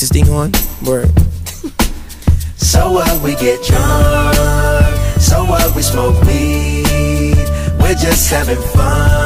Is this thing on? Word. So what we get drunk, so what we smoke weed, we're just having fun.